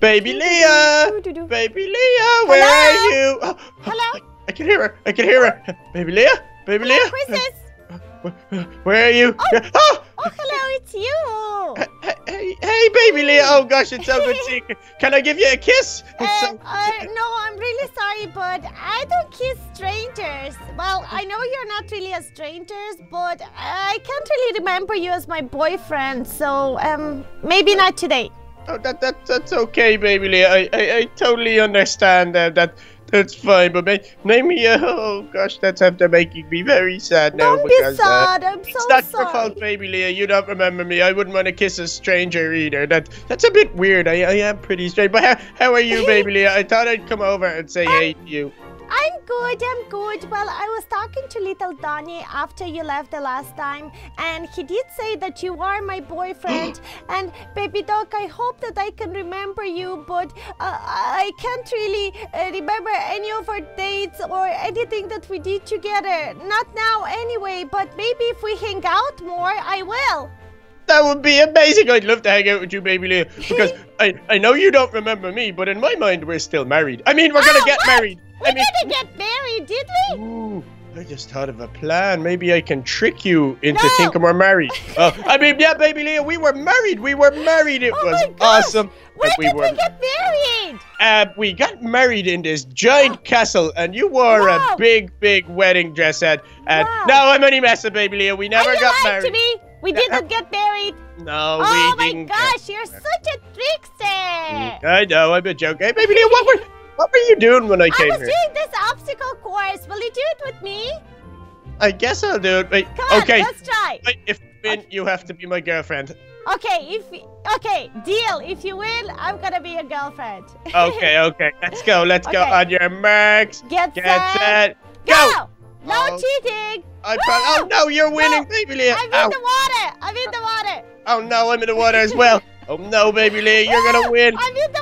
Baby Leah! Baby Leah, where Hello? are you? Oh, oh, Hello? I, can hear her. I can hear her. Baby Leah? Baby Hello, Leah? this? Where, are you? Oh! Oh, hello, it's you. Hey, hey, baby Leah! Oh gosh, it's so good seeing you. Can I give you a kiss? Uh, so- uh, no, I'm really sorry, but I don't kiss strangers. Well, I know you're not really a stranger, but I can't really remember you as my boyfriend, so um, maybe not today. Oh, that, that that's okay, baby Leah. I, I, I totally understand that. That that's fine. But may, maybe uh, oh gosh, that's after making me very sad now. don't be because, uh, sad. I'm so it's not sorry. your fault, baby Leah. You don't remember me. I wouldn't want to kiss a stranger either. That that's a bit weird. I, I am pretty strange. But how, how are you, baby Leah? I thought I'd come over and say hey to you. I'm good, I'm good. Well, I was talking to little Donny after you left the last time, and he did say that you are my boyfriend. and baby duck, I hope that I can remember you, but uh, I can't really uh, remember any of our dates or anything that we did together. Not now, anyway, but maybe if we hang out more, I will. That would be amazing. I'd love to hang out with you, baby Leah. Because I, I know you don't remember me, but in my mind, we're still married. I mean, we're gonna Oh, get what? married. We I mean, didn't get married, did we? Ooh, I just thought of a plan. Maybe I can trick you into No. thinking we're married. Uh, I mean, yeah, baby Leah, we were married. We were married. It Oh was my awesome. And we did were. we get married? uh, we got married in this giant castle, and you wore Wow. a big, big wedding dress. And, and Wow. no, I'm only messing, baby Leah. We never Are you got lying married. to me? We didn't get married. No, oh we my didn't. get- gosh, you're such a trickster! I know, I'm a joke. Hey, baby Leah, what were, what were you doing when I came here? I was here? doing this obstacle course. Will you do it with me? I guess I'll do it. Wait, Come on, okay. let's try. Wait, if you win, you have to be my girlfriend. Okay, if okay, deal. If you win, I'm gonna be your girlfriend. Okay, okay. Let's go. Let's go on your marks. Get, Get set, set. go. Go. No Oh. cheating. I oh no, you're winning, No, baby Leah. I'm Ow. in the water. I'm in the water. Oh no, I'm in the water as well. Oh no, baby Leah, you're gonna win. I'm in the.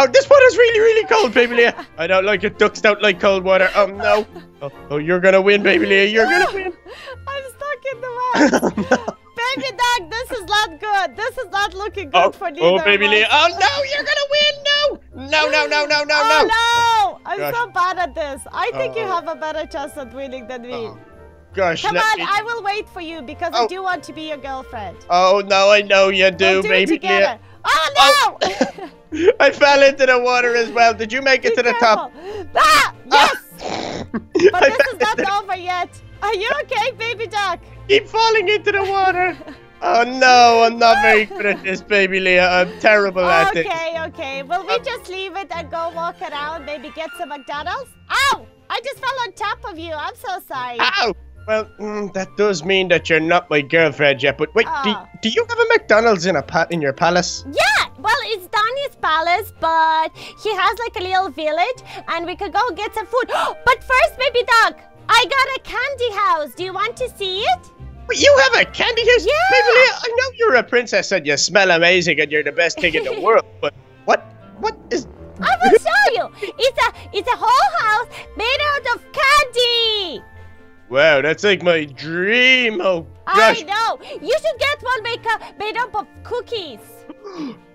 Oh, this water's really, really cold, baby Leah. I don't like it. Ducks don't like cold water. Oh no. Oh, oh you're gonna win, baby Leah. You're gonna win. I'm stuck in the water. oh, no. Baby duck, this is not good. This is not looking good oh, for neither oh, baby. Leah. Oh no, you're gonna win. No. No, no, no, no, no, oh, no. no! I'm Gosh. so bad at this. I think you Oh. have a better chance at winning than me. Oh, gosh. Come on, me- I will wait for you because I Oh. do want to be your girlfriend. Oh no, I know you do, we'll do baby it together. Leah. Oh no! Oh. I fell into the water as well. Did you make it Be to the top? Ah, yes! but I this is not the- over yet. Are you okay, baby duck? Keep falling into the water. Oh no, I'm not very good at this, baby Leah. I'm terrible at it. Okay, okay. Will we just leave it and go walk around, maybe get some McDonald's? Ow! I just fell on top of you. I'm so sorry. Ow! Well, mm, that does mean that you're not my girlfriend yet. But wait, do, Ah. do you have a McDonald's in a pat in your palace? Yeah, well, it's Donny's palace, but he has like a little village, and we could go get some food. but first, baby duck, I got a candy house. Do you want to see it? You have a candy house? Yeah. Baby Leah, I know you're a princess and you smell amazing and you're the best thing in the world. But what? What is? I will show you. It's a it's a whole house made out of candy. Wow, that's like my dream. Oh gosh. I know. You should get one made, made up of cookies.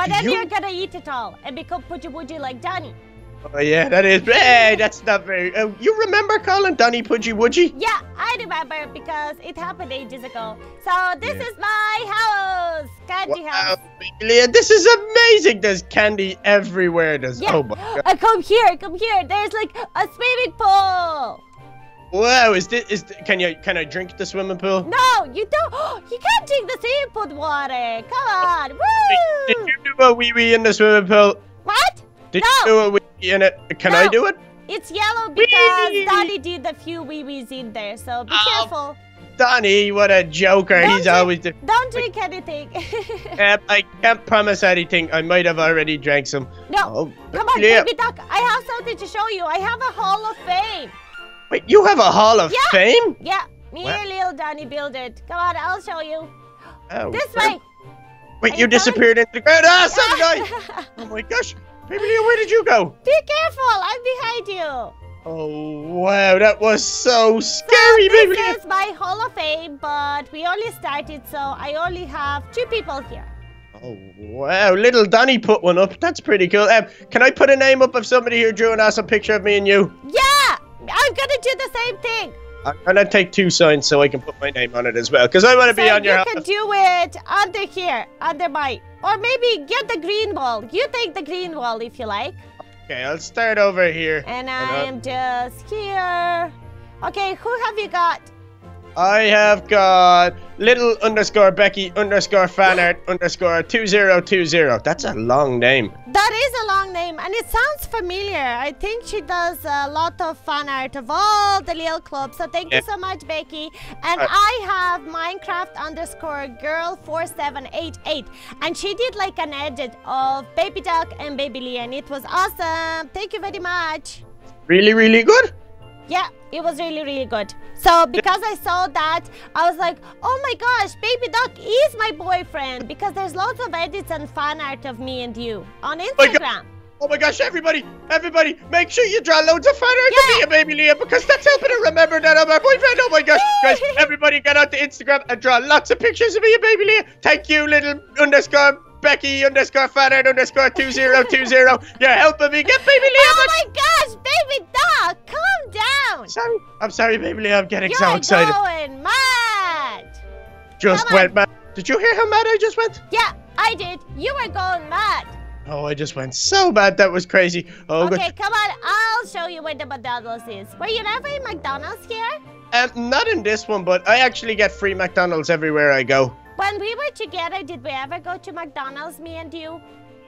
But then You- are gonna eat it all and become pudgy wudgy like Donny. Oh yeah, that is. Hey, that's not very. Uh, you remember calling Donny Pudgy Woodgy? Yeah, I remember because it happened ages ago. So this Yeah. is my house, candy Wow, house. Leah, this is amazing. There's candy everywhere. There's Yeah. oh my god. Uh, come here, come here. There's like a swimming pool. Wow, is this is can you can I drink the swimming pool? No, you don't. You can't drink the swimming pool water. Come on. Did, Woo! did you do a wee wee in the swimming pool? What? Did No. you do a wee wee in it? Can I do it? It's yellow because Whee! Donny did a few wee wees in there. So be Oh. careful. Donny, what a joker. Don't He's drink- always the. Don't drink anything. Um, I can't promise anything. I might have already drank some. no. Oh, Come on, Leah. baby duck. I have something to show you. I have a Hall of Fame. Wait, you have a Hall of Yeah. Fame? Yeah, me What? and little Danny built it. Come on, I'll show you. Oh, This where- way. Wait, you you disappeared into the ground. Ah, some guy. Oh my gosh. Baby Leah, where did you go? Be careful, I'm behind you. Oh, wow, that was so scary, so baby this is my Hall of Fame, but we only started, so I only have two people here. Oh wow, little Danny put one up. That's pretty cool. Um, can I put a name up of somebody who drew an awesome picture of me and you? Yeah, I'm gonna do the same thing. I'm gonna take two signs so I can put my name on it as well, because I want to So be on your you house. can do it under here, under my, or maybe get the green wall. You take the green wall if you like. Okay, I'll start over here. And I am just here. Okay, who have you got? I have got little underscore Becky underscore fanart underscore two zero two zero. That's a long name. That is a long name and it sounds familiar. I think she does a lot of fan art of all the little clubs. So thank Yeah. you so much, Becky. And Uh, I have Minecraft underscore girl 4788. And she did like an edit of Baby Duck and Baby Lee and it was awesome. Thank you very much. Really, really good. Yeah, it was really, really good. So because I saw that, I was like, oh my gosh, Baby Duck is my boyfriend because there's lots of edits and fan art of me and you on. Oh Instagram. Oh my gosh, everybody, everybody, make sure you draw loads of fan art Yeah. of me and baby Leah because that's helping to remember that I'm my boyfriend. Oh my gosh, guys, everybody get onto Instagram and draw lots of pictures of me and baby Leah. Thank you, little underscore Becky underscore fan art underscore 2020. You're helping me get baby Leah. Oh my gosh, Baby Duck, calm down. Sorry, I'm sorry, baby Leah, I'm getting You're so excited. going mad. Just come on. went mad. Did you hear how mad I just went? Yeah, I did. You were going mad. Oh, I just went so bad. That was crazy. Oh. Okay, come on. I'll show you where the McDonald's is. Were you never in McDonald's here? Um, not in this one, but I actually get free McDonald's everywhere I go. When we were together, did we ever go to McDonald's, me and you?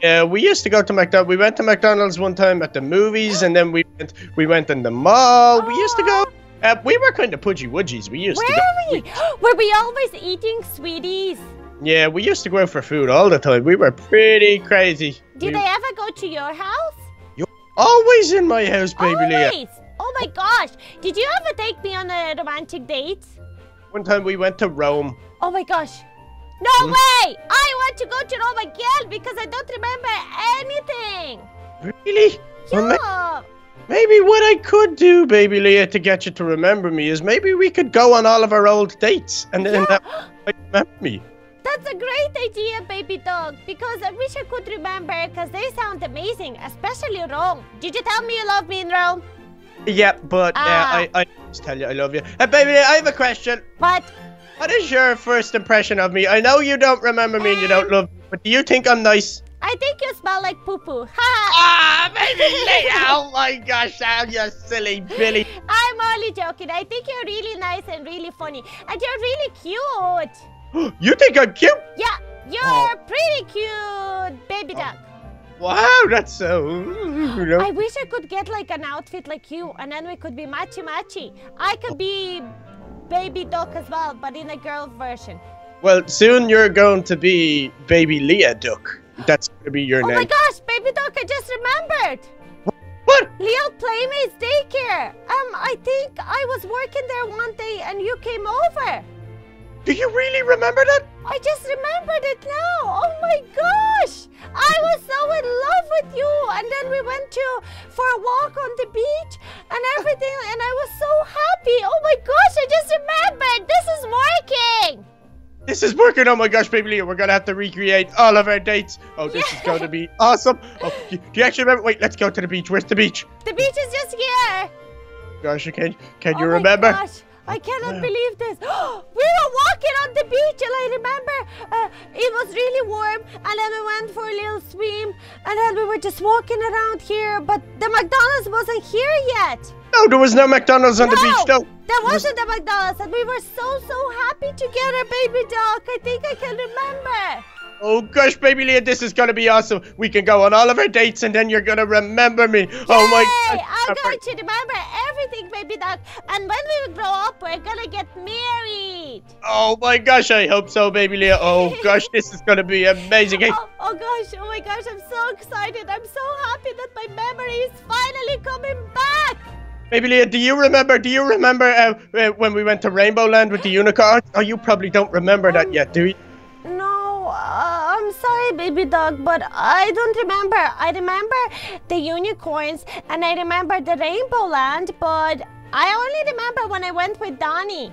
Yeah, we used to go to McDonald's. We went to McDonald's one time at the movies, and then we went. We went in the mall. We used to go. Uh, we were kind of pudgy wudgies. We used to Were we? Were we always eating sweeties? Yeah, we used to go out for food all the time. We were pretty crazy. Did we, I ever go to your house? You always in my house, baby Leah. Always. Oh my gosh. Did you ever take me on a romantic date? One time we went to Rome. Oh my gosh. No Hmm? way! I want to go to Rome again because I don't remember anything. Really? Well, Yeah. maybe what I could do, baby Leah, to get you to remember me is maybe we could go on all of our old dates, and then Yeah. that remember me. That's a great idea, baby duck, because I wish I could remember because they sound amazing, especially Rome. Did you tell me you love me in Rome? Yeah, but uh, Ah. I, I just tell you I love you. Uh, baby, I have a question. But What is your first impression of me? I know you don't remember me and you don't love me, but do you think I'm nice? I think you smell like poo poo. Ha! Ah, baby Leah! Oh my gosh, oh, you silly Billy. I'm only joking. I think you're really nice and really funny. And you're really cute. You think I'm cute? Yeah, you're Oh. pretty cute, baby duck. Wow, that's so. You know. I wish I could get like an outfit like you, and then we could be matchy matchy. I could be baby duck as well, but in a girl version. Well, soon you're going to be baby Leah Duck. That's going to be your Oh name. Oh my gosh, baby duck! I just remembered. What? Little Playmates Daycare. Um, I think I was working there one day, and you came over. Do you really remember that? I just remembered it now. Oh my gosh! I was so in love with you, and then we went to for a walk on the beach and everything, and I was so happy. Oh my gosh! I just remembered. This is working. This is working. Oh my gosh, baby Leah. we're going to have to recreate all of our dates. Oh, this is going to be awesome. Oh, you- do you actually remember? Wait, let's go to the beach. Where's the beach? The beach is just here. Gosh, can, can oh you remember? Gosh. I cannot believe this. we were walking on the beach, and I remember uh, it was really warm. And then we went for a little swim, and then we were just walking around here. But the McDonald's wasn't here yet. No, there was no McDonald's on the beach, though. There wasn't a McDonald's, and we were so so happy together, baby duck. I think I can remember. Oh gosh, baby Leah, this is gonna be awesome. We can go on all of our dates and then you're gonna remember me. Oh my Yay! gosh. I'm going to remember everything, baby duck. And when we grow up, we're gonna get married. Oh my gosh, I hope so, baby Leah. Oh gosh, this is gonna be amazing. Oh, oh gosh, oh my gosh, I'm so excited. I'm so happy that my memory is finally coming back. baby Leah, do you remember? Do you remember uh, uh, when we went to Rainbow Land with the unicorn? Oh, you probably don't remember that yet, do you? No, I'm sorry, baby duck, but I don't remember. I remember the unicorns and I remember the rainbow land, but I only remember when I went with Donny.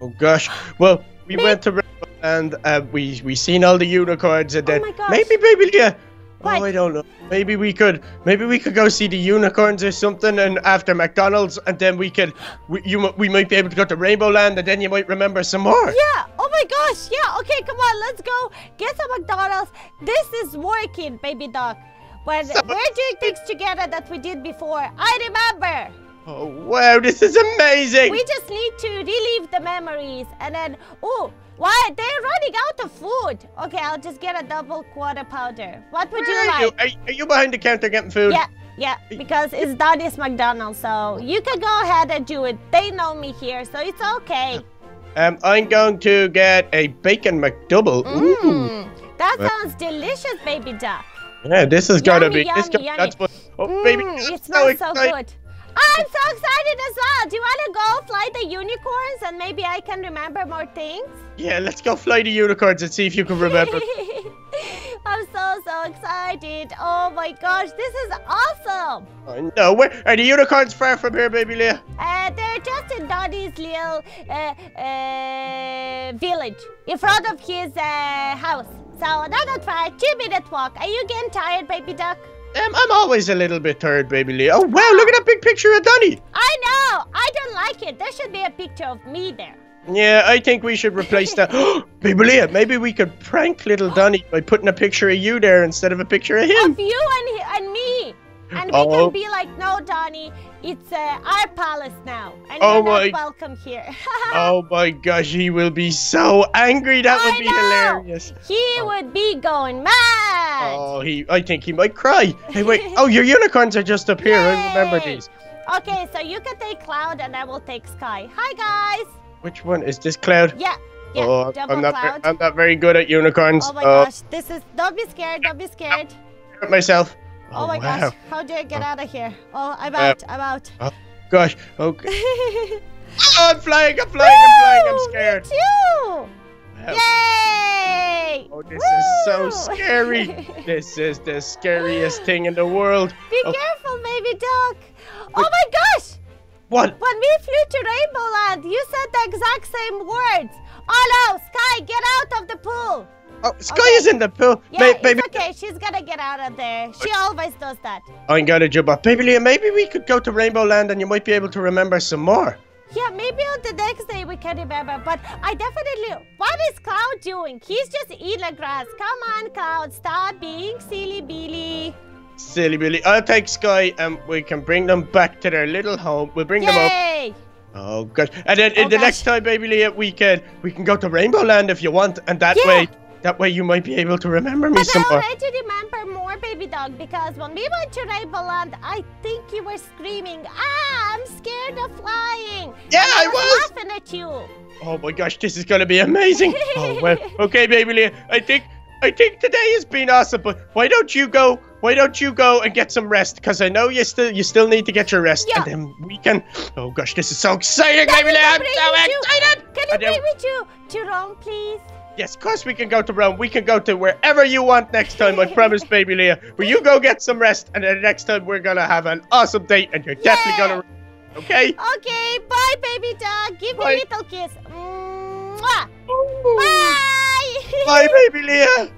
Oh gosh. Well, we went to Rainbow and uh, we we seen all the unicorns, and Oh then maybe baby Leah. What? Oh, I don't know. Maybe we could, maybe we could go see the unicorns or something, and after McDonald's, and then we could, we, you, we might be able to go to Rainbow Land, and then you might remember some more. Yeah. Oh my gosh. Yeah. Okay. Come on. Let's go get some McDonald's. This is working, baby duck. When So- we're doing things together that we did before, I remember. Oh wow, this is amazing. We just need to relive the memories, and then oh, why they're running out of food? Okay, I'll just get a double quarter pounder. What would Where you are you? like? Are, are you behind the counter getting food? Yeah, yeah, because it's Donny's McDonald's, so you can go ahead and do it. They know me here, so it's okay. Um, I'm going to get a bacon McDouble. Ooh. Mmm, that sounds delicious, baby duck. Yeah, this is gonna Yummy, be. this yummy, That's what. Oh, Mmm, baby, it smells so excited. good. I'm so excited as well. Do you want to go fly the unicorns and maybe I can remember more things? Yeah, let's go fly the unicorns and see if you can remember. I'm so so excited. Oh my gosh, this is awesome. I know. Where are the unicorns far from here, baby Leah? Uh, they're just in Daddy's little uh, uh, village in front of his uh, house. So not that far, two minute walk. Are you getting tired, baby duck? Um, I'm always a little bit tired, baby Leah. Oh wow, look at that big picture of Donny. I know. I don't like it. There should be a picture of me there. Yeah, I think we should replace that. baby Leah, maybe we could prank little Donny by putting a picture of you there instead of a picture of him. Of you and and me. And we Oh. can be like, no, Donny, it's uh, our palace now, and Oh you're not my- welcome here. Oh my gosh, he will be so angry. That would I be know. hilarious. he would be going mad. Oh, he. I think he might cry. Hey, wait. Oh, your unicorns are just up here. I remember these. Okay, so you can take Cloud, and I will take Sky. Hi, guys. Which one is this cloud? Yeah, yeah, oh, double I'm not. Cloud. I'm not very good at unicorns. oh my Uh, gosh, this is. Don't be scared. Don't be scared. hurt myself. Oh, my wow. gosh, how do I get out of here? Oh, I'm Uh, out. I'm out. Oh, Gosh. Okay. Oh, I'm flying. I'm flying. I'm flying. I'm scared. Me too. Wow. Yay! Oh, this is so scary. This is the scariest thing in the world. Be Oh. careful, baby duck. Oh my gosh! What? When we flew to Rainbow Land, you said the exact same words. Oh Sky, get out of the pool. Oh, Sky Okay. is in the pool. Yeah, baby, it's okay. She's gonna get out of there. She always does that. Oh, I'm gonna jump up. Baby Leah, maybe we could go to Rainbow Land and you might be able to remember some more. Yeah, maybe on the next day we can remember. But I definitely. What is Cloud doing? He's just eating the grass. Come on, Cloud. Stop being silly Billy. Silly Billy. I'll take Sky and we can bring them back to their little home. We'll bring them up. Yay! Oh gosh. And then Oh, in the gosh. next time, baby Leah, we can we can go to Rainbow Land if you want, and that Yeah. way that way you might be able to remember me But some I more. already remember more, baby duck, because when we went to Rainbow Land, I think you were screaming, "Ah, I'm scared of flying!" Yeah, I I was. laughing at you. Oh my gosh, this is gonna be amazing. oh well. Okay, baby Leah. I think I think today has been awesome, but why don't you go? Why don't you go and get some rest? Because I know you still you still need to get your rest, Yeah. and then we can. Oh gosh, this is so exciting, baby Leah! I'm so to- excited. Can you And then- me to to Rome, please? Yes, of course we can go to Rome. We can go to wherever you want next time. I promise, baby Leah. But you go get some rest, and then next time we're gonna have an awesome date, and you're definitely gonna. Okay. Okay, bye, baby duck. Give me a little kiss. Mwah. Bye. Bye, baby Leah.